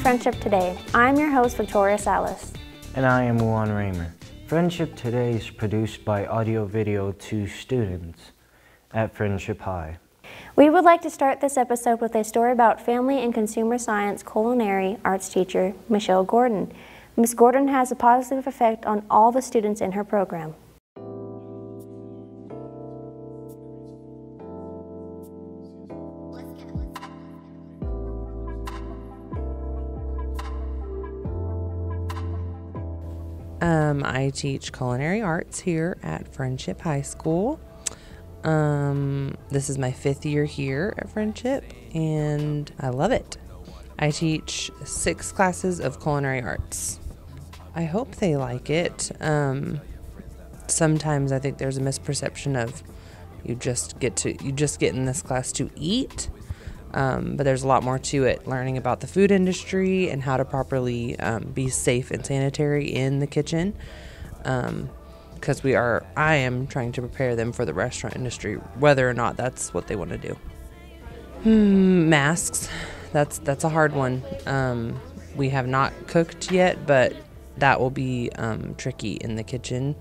Frenship Today. I'm your host, Victoria Salas. And I am Juan Raymer. Frenship Today is produced by Audio Video 2 students at Frenship High. We would like to start this episode with a story about family and consumer science culinary arts teacher Michelle Gordon. Ms. Gordon has a positive effect on all the students in her program. Um, I teach culinary arts here at Frenship High School. Um, this is my fifth year here at Frenship, and I love it. I teach six classes of culinary arts. I hope they like it. Um, sometimes I think there's a misperception of you just get to you just get in this class to eat, um, but there's a lot more to it. Learning about the food industry and how to properly um, be safe and sanitary in the kitchen. because um, we are, I am trying to prepare them for the restaurant industry, whether or not that's what they want to do. Hmm, masks, that's that's a hard one. Um, we have not cooked yet, but that will be um, tricky in the kitchen.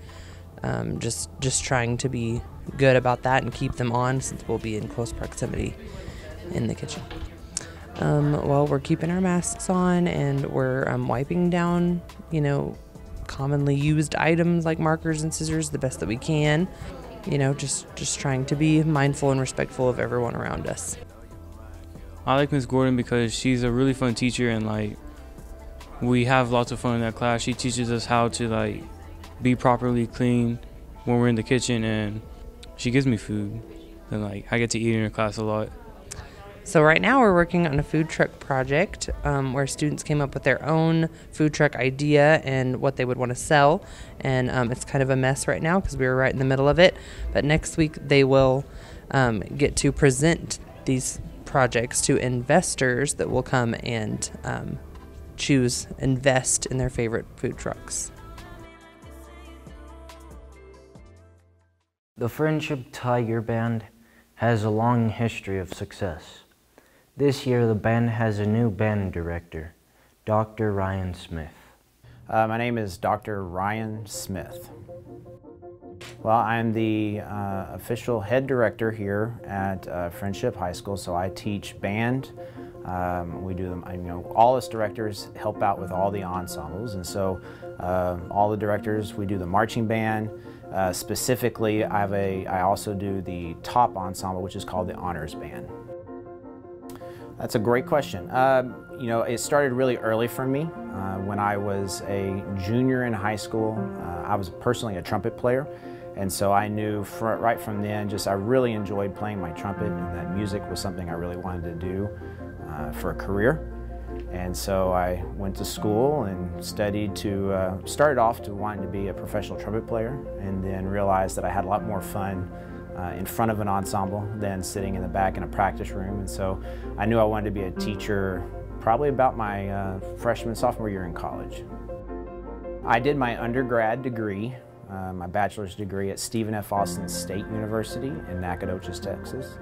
Um, just just trying to be good about that and keep them on since we'll be in close proximity in the kitchen. Um, well, we're keeping our masks on and we're um, wiping down, you know, commonly used items like markers and scissors the best that we can. You know, just just trying to be mindful and respectful of everyone around us. I like Miss Gordon because she's a really fun teacher and like we have lots of fun in that class. She teaches us how to like be properly clean when we're in the kitchen and she gives me food and like I get to eat in her class a lot. So right now we're working on a food truck project um, where students came up with their own food truck idea and what they would want to sell, and um, it's kind of a mess right now because we were right in the middle of it. But next week they will um, get to present these projects to investors that will come and um, choose invest in their favorite food trucks. The Frenship Tiger Band has a long history of success. This year, the band has a new band director, Dr. Ryan Smith. Uh, my name is Dr. Ryan Smith. Well, I'm the uh, official head director here at uh, Frenship High School, so I teach band. Um, we do them, you know, all us directors help out with all the ensembles, and so um, all the directors, we do the marching band. Uh, specifically, I have a, I also do the top ensemble, which is called the honors band. That's a great question. Um, you know, it started really early for me. Uh, when I was a junior in high school, uh, I was personally a trumpet player. And so I knew right from then, just I really enjoyed playing my trumpet and that music was something I really wanted to do uh, for a career. And so I went to school and studied to, uh, started off to wanting to be a professional trumpet player and then realized that I had a lot more fun uh, in front of an ensemble than sitting in the back in a practice room. And so I knew I wanted to be a teacher probably about my uh, freshman, sophomore year in college. I did my undergrad degree, uh, my bachelor's degree at Stephen F. Austin State University in Nacogdoches, Texas.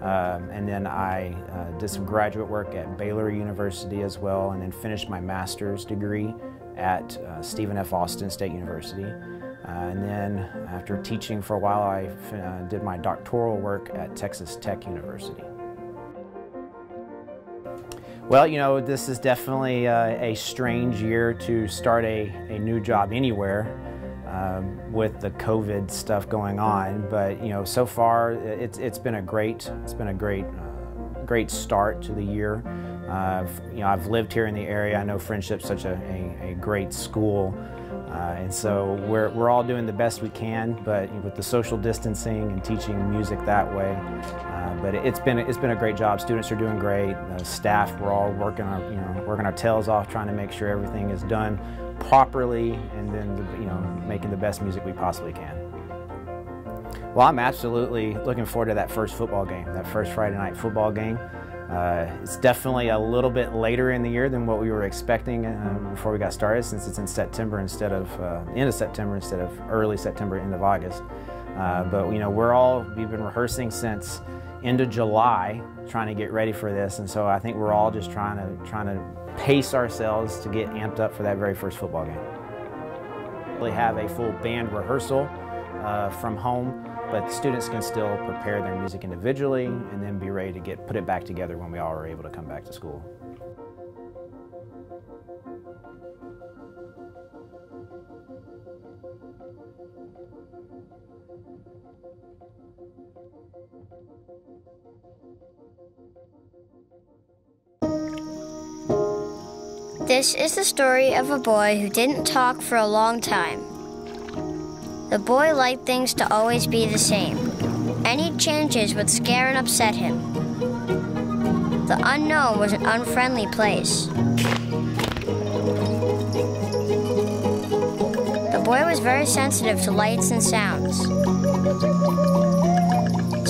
Um, and then I uh, did some graduate work at Baylor University as well, and then finished my master's degree at uh, Stephen F. Austin State University. Uh, and then after teaching for a while, I uh, did my doctoral work at Texas Tech University. Well, you know, this is definitely uh, a strange year to start a, a new job anywhere um, with the COVID stuff going on. But, you know, so far it's, it's been a great, it's been a great, uh, great start to the year. Uh, you know, I've lived here in the area. I know Frenship's such a, a, a great school. Uh, and so we're, we're all doing the best we can, but with the social distancing and teaching music that way. Uh, but it's been, it's been a great job. Students are doing great. The staff, we're all working our, you know, working our tails off trying to make sure everything is done properly and then, you know, making the best music we possibly can. Well, I'm absolutely looking forward to that first football game, that first Friday night football game. Uh, it's definitely a little bit later in the year than what we were expecting uh, before we got started since it's in September instead of uh, end of September instead of early September, end of August. Uh, but you know, we're all, we've been rehearsing since end of July trying to get ready for this, and so I think we're all just trying to trying to pace ourselves to get amped up for that very first football game. We have a full band rehearsal uh, from home, but students can still prepare their music individually and then be ready to get put it back together when we all are able to come back to school. This is the story of a boy who didn't talk for a long time. The boy liked things to always be the same. Any changes would scare and upset him. The unknown was an unfriendly place. The boy was very sensitive to lights and sounds.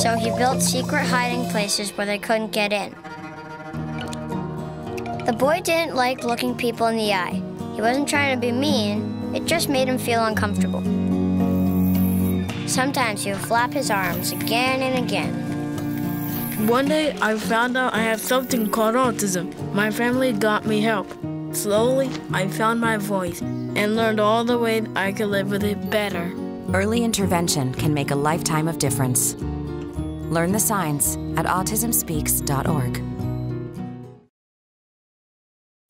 So he built secret hiding places where they couldn't get in. The boy didn't like looking people in the eye. He wasn't trying to be mean, it just made him feel uncomfortable. Sometimes he would flap his arms again and again. One day I found out I have something called autism. My family got me help. Slowly, I found my voice and learned all the ways I could live with it better. Early intervention can make a lifetime of difference. Learn the signs at autismspeaks.org.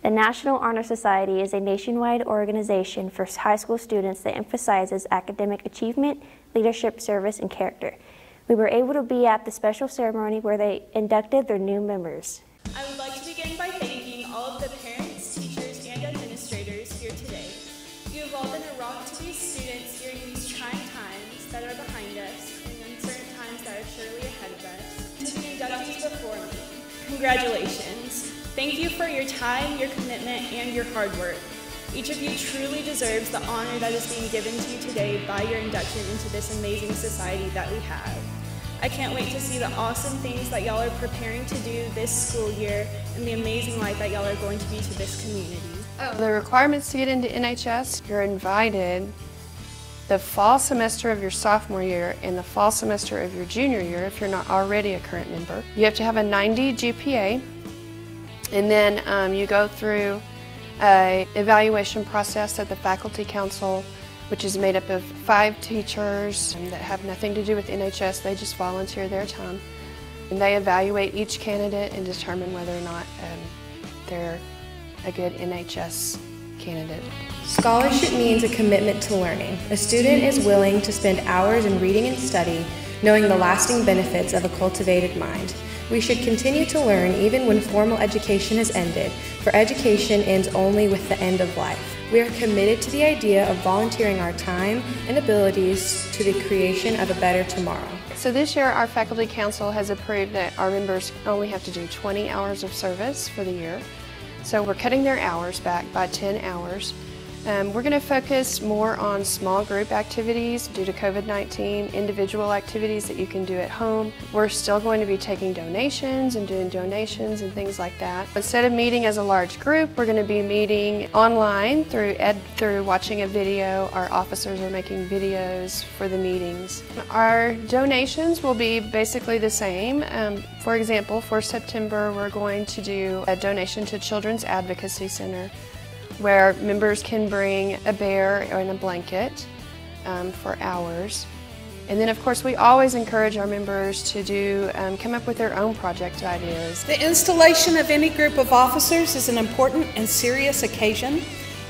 The National Honor Society is a nationwide organization for high school students that emphasizes academic achievement, leadership, service, and character. We were able to be at the special ceremony where they inducted their new members. I would like to begin by thanking all of the parents, teachers, and administrators here today. You have all been a rock to these students during these trying times that are behind us and uncertain times that are surely ahead of us. To the inductees before me, congratulations. Thank you for your time, your commitment, and your hard work. Each of you truly deserves the honor that is being given to you today by your induction into this amazing society that we have. I can't wait to see the awesome things that y'all are preparing to do this school year and the amazing light that y'all are going to be to this community. Oh, the requirements to get into NHS, you're invited the fall semester of your sophomore year and the fall semester of your junior year if you're not already a current member. You have to have a 90 GPA and then um, you go through a evaluation process at the Faculty Council, which is made up of five teachers that have nothing to do with NHS. They just volunteer their time. And they evaluate each candidate and determine whether or not um, they're a good NHS candidate. Scholarship means a commitment to learning. A student is willing to spend hours in reading and study, knowing the lasting benefits of a cultivated mind. We should continue to learn even when formal education has ended, for education ends only with the end of life. We are committed to the idea of volunteering our time and abilities to the creation of a better tomorrow. So this year our faculty council has approved that our members only have to do 20 hours of service for the year. So we're cutting their hours back by 10 hours. Um, we're going to focus more on small group activities due to COVID-19, individual activities that you can do at home. We're still going to be taking donations and doing donations and things like that. Instead of meeting as a large group, we're going to be meeting online through ed through watching a video. Our officers are making videos for the meetings. Our donations will be basically the same. Um, for example, for September, we're going to do a donation to Children's Advocacy Center where members can bring a bear and a blanket um, for hours. And then of course we always encourage our members to do, um, come up with their own project ideas. The installation of any group of officers is an important and serious occasion.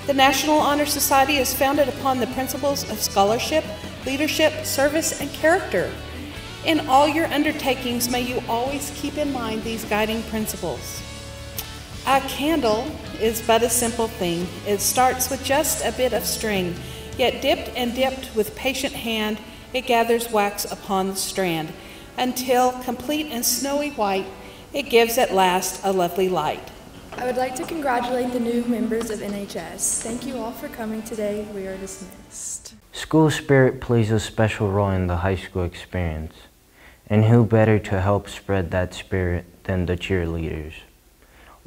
The National Honor Society is founded upon the principles of scholarship, leadership, service, and character. In all your undertakings, may you always keep in mind these guiding principles. A candle is but a simple thing. It starts with just a bit of string, yet dipped and dipped with patient hand, it gathers wax upon the strand, until, complete and snowy white, it gives at last a lovely light. I would like to congratulate the new members of NHS. Thank you all for coming today. We are dismissed. School spirit plays a special role in the high school experience. And who better to help spread that spirit than the cheerleaders?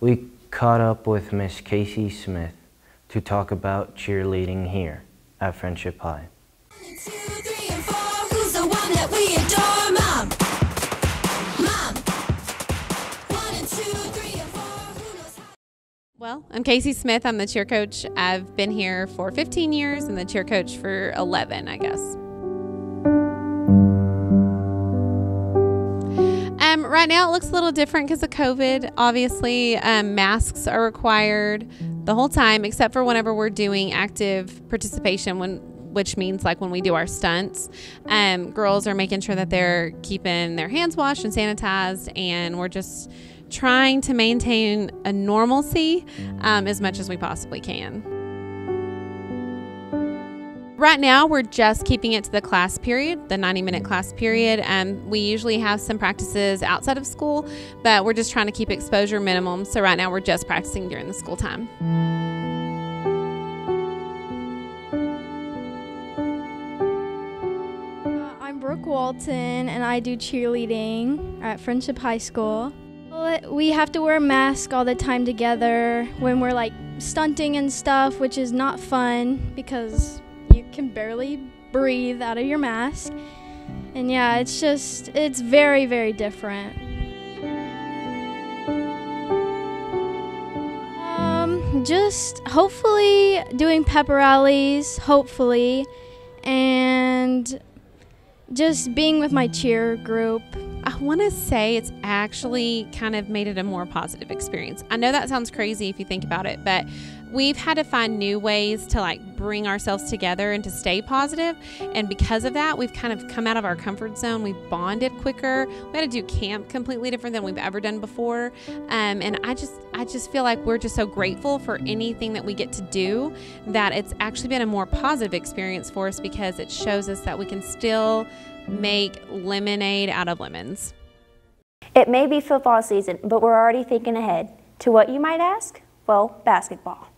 we caught up with Miss Casey Smith to talk about cheerleading here at Frenship High. Well, I'm Casey Smith. I'm the cheer coach. I've been here for 15 years and the cheer coach for 11, I guess. Right now it looks a little different because of COVID. Obviously, um, masks are required the whole time, except for whenever we're doing active participation, when which means like when we do our stunts. Um, girls are making sure that they're keeping their hands washed and sanitized, and we're just trying to maintain a normalcy um, as much as we possibly can. Right now, we're just keeping it to the class period, the 90 minute class period. Um, we usually have some practices outside of school, but we're just trying to keep exposure minimum. So, right now, we're just practicing during the school time. I'm Brooke Walton, and I do cheerleading at Frenship High School. We have to wear a mask all the time together when we're like stunting and stuff, which is not fun because can barely breathe out of your mask. And yeah, it's just, it's very, very different. Um, just hopefully doing pep rallies, hopefully, and just being with my cheer group. I want to say it's actually kind of made it a more positive experience. I know that sounds crazy if you think about it, but we've had to find new ways to like bring ourselves together and to stay positive. And because of that, we've kind of come out of our comfort zone. We bonded quicker. We had to do camp completely different than we've ever done before. Um, and I just, I just feel like we're just so grateful for anything that we get to do that it's actually been a more positive experience for us because it shows us that we can still make lemonade out of lemons. It may be football season, but we're already thinking ahead. To what you might ask? Well, basketball.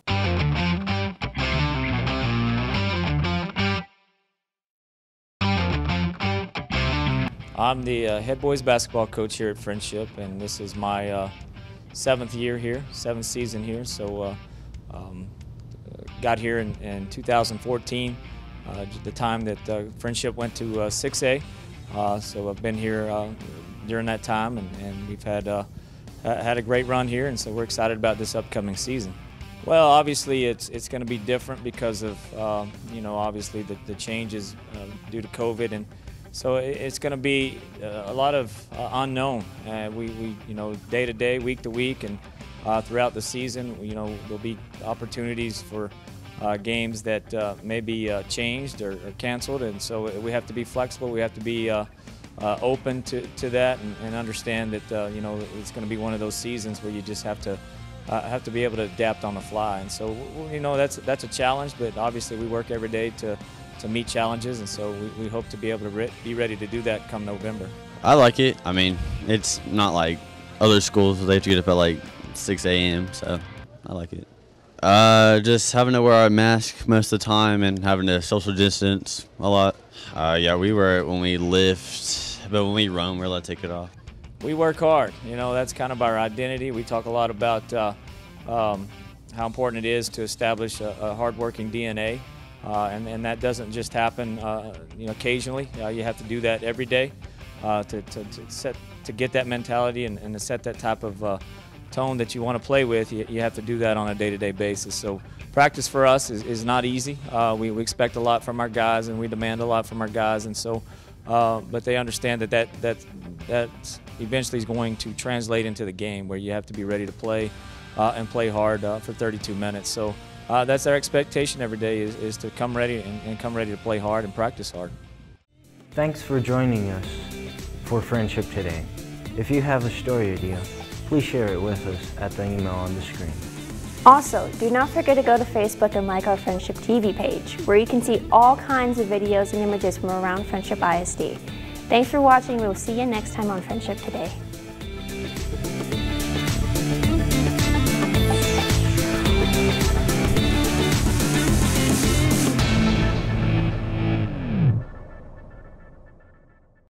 I'm the uh, head boys basketball coach here at Frenship, and this is my uh, seventh year here, seventh season here. So, uh, um, got here in, in 2014, uh, the time that uh, Frenship went to 6A. Uh, so I've been here during that time, and, and we've had had a great run here, and so we're excited about this upcoming season. Well, obviously it's it's going to be different because of um, you know obviously the, the changes due to COVID and. So it's going to be uh, a lot of uh, unknown. Uh, we, we, you know, day to day, week to week, and uh, throughout the season, you know, there'll be opportunities for uh, games that uh, may be changed or, or, canceled, and so we have to be flexible. We have to be open to, to that and, and understand that you know it's going to be one of those seasons where you just have to have to be able to adapt on the fly. And so you know that's that's a challenge, but obviously we work every day to to meet challenges, and so we, we hope to be able to re be ready to do that come November. I like it. I mean, it's not like other schools they have to get up at like 6 a.m., so I like it. Uh, just having to wear a mask most of the time and having to social distance a lot. Uh, yeah, we wear it when we lift, but when we run, we're allowed to take it off. We work hard. You know, that's kind of our identity. We talk a lot about uh, um, how important it is to establish a, a hardworking DNA. Uh, and, and that doesn't just happen, uh, you know, occasionally. Uh, you have to do that every day uh, to, to, to, set to get that mentality and, and to set that type of uh, tone that you want to play with. You, you have to do that on a day-to-day basis. So practice for us is, is not easy. Uh, we, we expect a lot from our guys and we demand a lot from our guys, and so. but they understand that that that that eventually is going to translate into the game where you have to be ready to play and play hard for 32 minutes. So uh, that's our expectation every day is, is to come ready and, and come ready to play hard and practice hard. Thanks for joining us for Frenship today. If you have a story idea, please share it with us at the email on the screen. Also, do not forget to go to Facebook and like our Frenship TV page, where you can see all kinds of videos and images from around Frenship ISD. Thanks for watching. We will see you next time on Frenship Today.